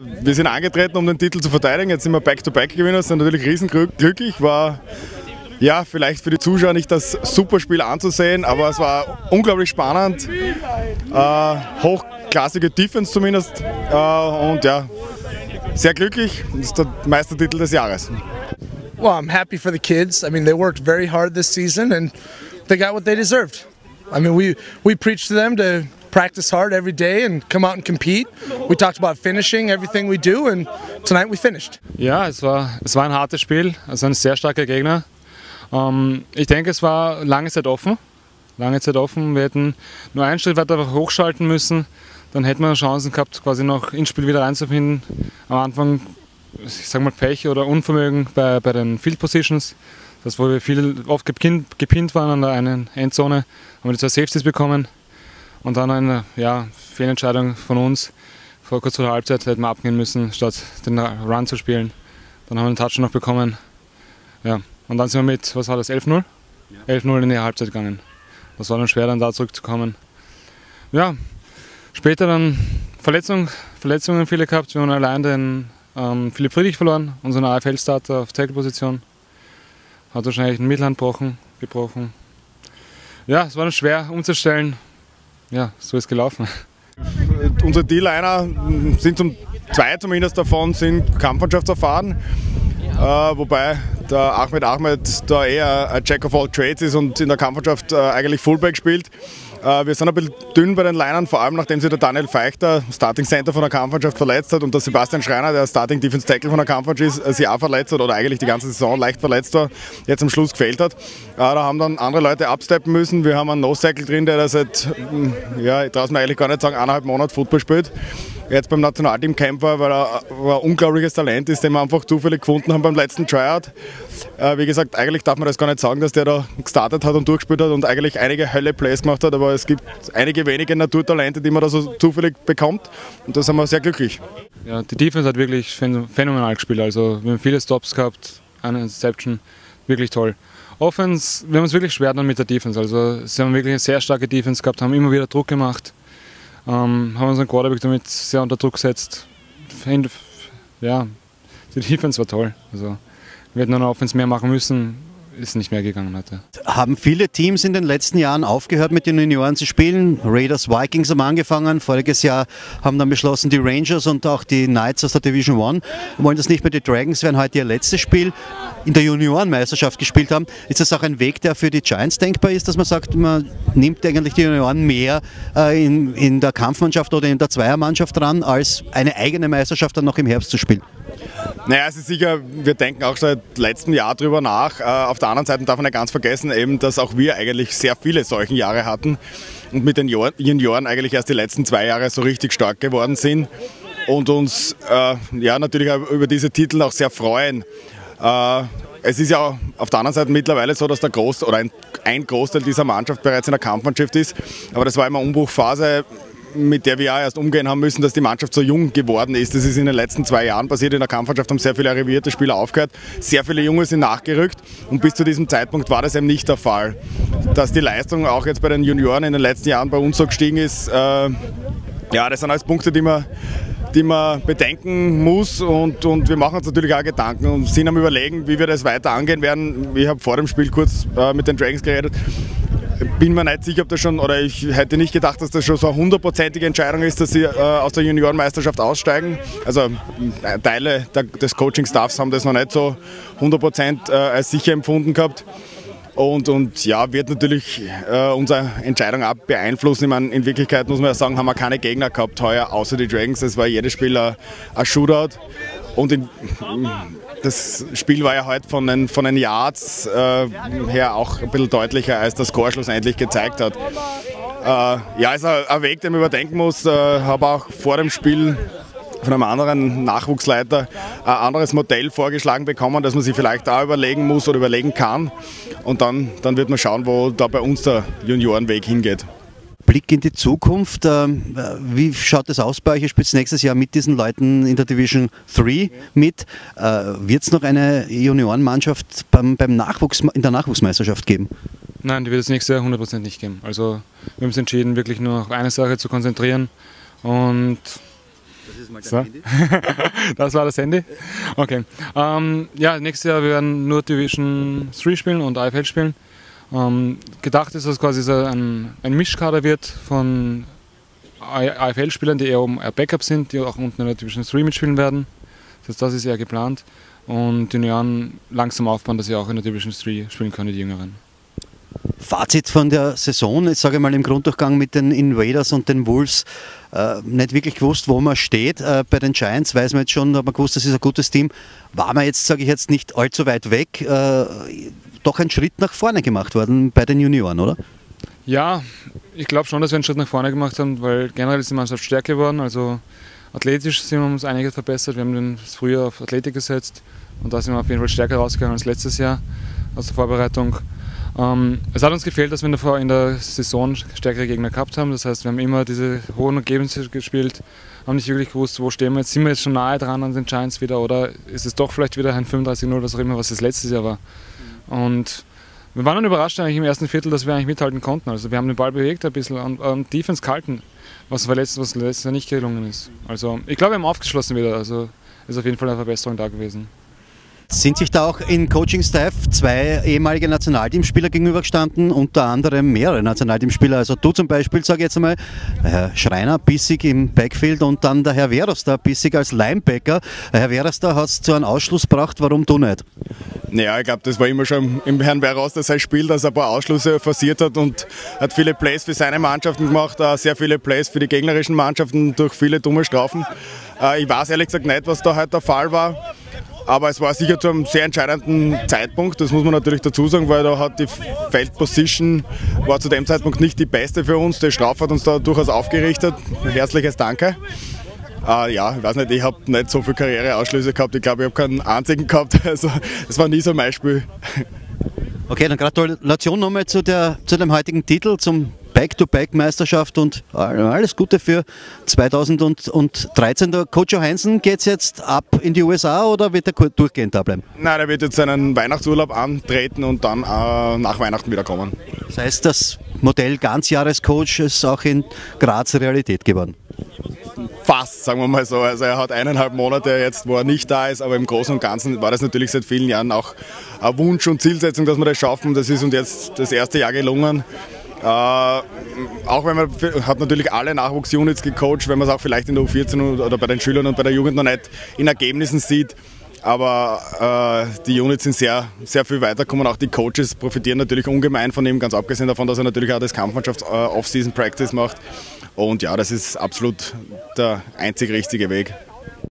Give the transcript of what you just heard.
Wir sind angetreten, um den Titel zu verteidigen. Jetzt sind wir Back-to-Back-Gewinner, sind natürlich riesenglücklich. War ja vielleicht für die Zuschauer nicht das Superspiel anzusehen, aber es war unglaublich spannend. Äh, hochklassige Defense zumindest. Äh, und ja, sehr glücklich. Das ist der Meistertitel des Jahres. Well, I'm happy for the kids. I mean, they worked very hard this season and they got what they deserved. I mean, we, we preached to them to practice hard every day and come out and compete. We talked about finishing everything we do and tonight we finished. Ja, es war, es war ein hartes Spiel, also ein sehr starker Gegner. Ähm, ich denke, es war lange Zeit offen. Lange Zeit offen. Wir hätten nur einen Schritt weiter hochschalten müssen. Dann hätten wir Chancen gehabt, quasi noch ins Spiel wieder reinzufinden. Am Anfang, ich sag mal, Pech oder Unvermögen bei, bei den Field Positions. Das, wo wir viel oft gepinnt, gepinnt waren an der einen Endzone, haben wir die zwei Safeties bekommen. Und dann eine ja, Fehlentscheidung von uns. Vor kurz vor der Halbzeit hätten wir abgehen müssen, statt den Run zu spielen. Dann haben wir einen Touch noch bekommen. Ja. Und dann sind wir mit, was war das, 11-0? Ja. 11-0 in die Halbzeit gegangen. Das war dann schwer, dann da zurückzukommen. Ja, später dann Verletzung, Verletzungen viele gehabt. Wir haben allein den ähm, Philipp Friedrich verloren, unseren AFL-Starter auf Tackle-Position. Hat wahrscheinlich einen Mittelhand gebrochen, gebrochen. Ja, es war dann schwer umzustellen ja, so ist gelaufen. Unsere D-Liner sind zum zwei zumindest davon sind Kampfmannschaftserfahren, äh, wobei der Ahmed Ahmed da eher ein Jack of all Trades ist und in der Kampfmannschaft äh, eigentlich Fullback spielt. Äh, wir sind ein bisschen dünn bei den Linern, vor allem nachdem sich der Daniel Feichter, Starting Center von der Kampfmannschaft, verletzt hat und der Sebastian Schreiner, der Starting Defense Tackle von der Kampfmannschaft ist, äh, sich auch verletzt hat oder eigentlich die ganze Saison leicht verletzt war, jetzt am Schluss gefehlt hat. Äh, da haben dann andere Leute absteppen müssen. Wir haben einen No-Cycle drin, der seit, hm, ja, ich traue es mir eigentlich gar nicht sagen, eineinhalb Monate Football spielt jetzt beim Nationalteam Camp war, weil er ein unglaubliches Talent ist, den wir einfach zufällig gefunden haben beim letzten Tryout. Äh, wie gesagt, eigentlich darf man das gar nicht sagen, dass der da gestartet hat und durchgespielt hat und eigentlich einige Hölle-Plays gemacht hat, aber es gibt einige wenige Naturtalente, die man da so zufällig bekommt und da sind wir sehr glücklich. Ja, die Defense hat wirklich phänomenal gespielt, also wir haben viele Stops gehabt, eine Interception, wirklich toll. Offense, wir haben uns wirklich schwer dann mit der Defense, also sie haben wirklich eine sehr starke Defense gehabt, haben immer wieder Druck gemacht ähm, haben unseren Quarterback damit sehr unter Druck gesetzt. Ja, die Defense war toll. Also, wir hätten noch Offense mehr machen müssen ist nicht mehr gegangen heute. Haben viele Teams in den letzten Jahren aufgehört mit den Junioren zu spielen? Raiders, Vikings haben angefangen. Voriges Jahr haben dann beschlossen, die Rangers und auch die Knights aus der Division One wollen das nicht mehr. Die Dragons werden heute ihr letztes Spiel in der Juniorenmeisterschaft gespielt haben. Ist das auch ein Weg, der für die Giants denkbar ist, dass man sagt, man nimmt eigentlich die Junioren mehr äh, in, in der Kampfmannschaft oder in der Zweiermannschaft dran, als eine eigene Meisterschaft dann noch im Herbst zu spielen? Naja, es ist sicher, wir denken auch seit letztem Jahr drüber nach. Äh, auf der anderen Seite darf man nicht ganz vergessen, eben, dass auch wir eigentlich sehr viele solchen Jahre hatten und mit den Junioren eigentlich erst die letzten zwei Jahre so richtig stark geworden sind und uns äh, ja natürlich über diese Titel auch sehr freuen. Äh, es ist ja auf der anderen Seite mittlerweile so, dass der Groß oder ein, ein Großteil dieser Mannschaft bereits in der Kampfmannschaft ist. Aber das war immer Umbruchphase mit der wir ja erst umgehen haben müssen, dass die Mannschaft so jung geworden ist. Das ist in den letzten zwei Jahren passiert. In der Kampfmannschaft haben sehr viele arrivierte Spieler aufgehört. Sehr viele Junge sind nachgerückt und bis zu diesem Zeitpunkt war das eben nicht der Fall. Dass die Leistung auch jetzt bei den Junioren in den letzten Jahren bei uns so gestiegen ist, äh, ja, das sind alles Punkte, die man die man bedenken muss und, und wir machen uns natürlich auch Gedanken und sind am überlegen, wie wir das weiter angehen werden. Ich habe vor dem Spiel kurz äh, mit den Dragons geredet bin mir nicht sicher, ob das schon, oder ich hätte nicht gedacht, dass das schon so eine hundertprozentige Entscheidung ist, dass sie äh, aus der Juniorenmeisterschaft aussteigen. Also äh, Teile der, des Coaching-Staffs haben das noch nicht so 100% äh, als sicher empfunden gehabt. Und, und ja, wird natürlich äh, unsere Entscheidung auch beeinflussen. Ich meine, in Wirklichkeit muss man ja sagen, haben wir keine Gegner gehabt heuer, außer die Dragons. Es war jedes Spiel ein, ein Shootout. Und in, das Spiel war ja heute von den, von den Yards äh, her auch ein bisschen deutlicher, als das Score schlussendlich gezeigt hat. Äh, ja, ist ein, Weg, den man überdenken muss. Äh, habe auch vor dem Spiel von einem anderen Nachwuchsleiter ein anderes Modell vorgeschlagen bekommen, das man sich vielleicht auch überlegen muss oder überlegen kann. Und dann, dann wird man schauen, wo da bei uns der Juniorenweg hingeht. Blick in die Zukunft. Ähm, wie schaut es aus bei euch? Ihr spielt nächstes Jahr mit diesen Leuten in der Division 3 mit. Äh, wird es noch eine Juniorenmannschaft beim, beim Nachwuchs, in der Nachwuchsmeisterschaft geben? Nein, die wird es nächstes Jahr 100% nicht geben. Also wir haben uns entschieden, wirklich nur auf eine Sache zu konzentrieren und So. das war das Handy? Okay. Ähm, ja, nächstes Jahr werden wir nur Division 3 spielen und IFL spielen. Ähm, gedacht ist, dass quasi so ein, ein Mischkader wird von AFL-Spielern, die eher oben Backup sind, die auch unten in der Division 3 mitspielen werden. Das, heißt, das ist eher geplant. Und die Junioren langsam aufbauen, dass sie auch in der Division 3 spielen können, die Jüngeren. Fazit von der Saison, jetzt sage ich mal im Grunddurchgang mit den Invaders und den Wolves, äh, nicht wirklich gewusst, wo man steht. Äh, bei den Giants weiß man jetzt schon, hat man gewusst, das ist ein gutes Team. War man jetzt, sage ich jetzt, nicht allzu weit weg, äh, doch ein Schritt nach vorne gemacht worden bei den Junioren, oder? Ja, ich glaube schon, dass wir einen Schritt nach vorne gemacht haben, weil generell ist die Mannschaft stärker geworden. Also athletisch sind wir uns einiges verbessert. Wir haben den früher auf Athletik gesetzt und da sind wir auf jeden Fall stärker rausgegangen als letztes Jahr aus der Vorbereitung. Ähm, es hat uns gefehlt, dass wir in der, in der, Saison stärkere Gegner gehabt haben. Das heißt, wir haben immer diese hohen Ergebnisse gespielt, haben nicht wirklich gewusst, wo stehen wir jetzt. Sind wir jetzt schon nahe dran an den Giants wieder oder ist es doch vielleicht wieder ein 35-0, was auch immer, was es letztes Jahr war. Und wir waren dann überrascht eigentlich im ersten Viertel, dass wir eigentlich mithalten konnten. Also wir haben den Ball bewegt ein bisschen und, und Defense gehalten, was, letztes, was letztes Jahr nicht gelungen ist. Also ich glaube, wir haben aufgeschlossen wieder. Also ist auf jeden Fall eine Verbesserung da gewesen. Sind sich da auch in Coaching-Staff zwei ehemalige Nationalteamspieler gegenübergestanden, unter anderem mehrere Nationalteamspieler? Also du zum Beispiel, sage ich jetzt einmal, Herr Schreiner, bissig im Backfield und dann der Herr Veroster, bissig als Linebacker. Herr Veroster hat es zu einem Ausschluss gebracht, warum du nicht? Naja, ich glaube, das war immer schon im Herrn Veroster sein Spiel, dass er ein paar Ausschlüsse forciert hat und hat viele Plays für seine Mannschaften gemacht, sehr viele Plays für die gegnerischen Mannschaften durch viele dumme Strafen. Äh, ich weiß ehrlich gesagt nicht, was da heute der Fall war. Aber es war sicher zu einem sehr entscheidenden Zeitpunkt, das muss man natürlich dazu sagen, weil da hat die Feldposition war zu dem Zeitpunkt nicht die beste für uns. Die Strafe hat uns da durchaus aufgerichtet. Herzliches Danke. Äh, ja, ich weiß nicht, ich habe nicht so viele Karriereausschlüsse gehabt. Ich glaube, ich habe keinen einzigen gehabt. Also es war nie so mein Spiel. Okay, dann Gratulation nochmal zu, zu dem heutigen Titel, zum Back-to-Back-Meisterschaft und alles Gute für 2013. Der Coach Johansen geht es jetzt ab in die USA oder wird er durchgehend da bleiben? Nein, er wird jetzt seinen Weihnachtsurlaub antreten und dann äh, nach Weihnachten wieder kommen. Das heißt, das Modell Ganzjahrescoach ist auch in Graz Realität geworden? Fast, sagen wir mal so. Also er hat eineinhalb Monate jetzt, wo er nicht da ist, aber im Großen und Ganzen war das natürlich seit vielen Jahren auch ein Wunsch und Zielsetzung, dass wir das schaffen. Das ist uns jetzt das erste Jahr gelungen. Äh, auch wenn man hat natürlich alle Nachwuchsunits gecoacht, wenn man es auch vielleicht in der U14 oder bei den Schülern und bei der Jugend noch nicht in Ergebnissen sieht. Aber äh, die Units sind sehr, sehr viel weitergekommen. Auch die Coaches profitieren natürlich ungemein von ihm, ganz abgesehen davon, dass er natürlich auch das Kampfmannschaft äh, macht. Und ja, das ist absolut der einzig richtige Weg.